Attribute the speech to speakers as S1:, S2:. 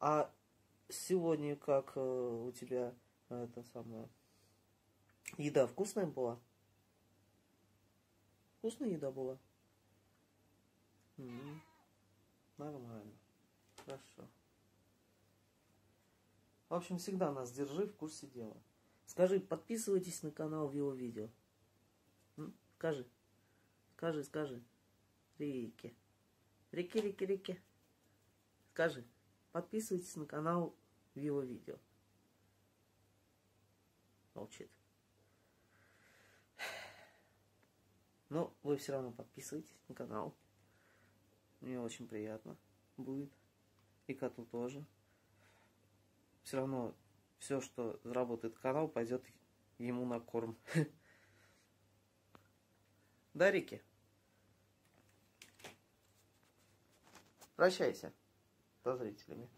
S1: А сегодня как э, у тебя это самое еда вкусная была? Вкусная еда была? М, Нормально. Хорошо. В общем, всегда нас держи в курсе дела. Скажи, подписывайтесь на канал в его видео. Скажи. Скажи, скажи. Рики. Рики, Рики, Рики. Скажи. Подписывайтесь на канал в его видео. Молчит. Но вы все равно подписывайтесь на канал. Мне очень приятно будет. И коту тоже. Все равно все, что заработает канал, пойдет ему на корм. Да, Рики? Прощайся со зрителями.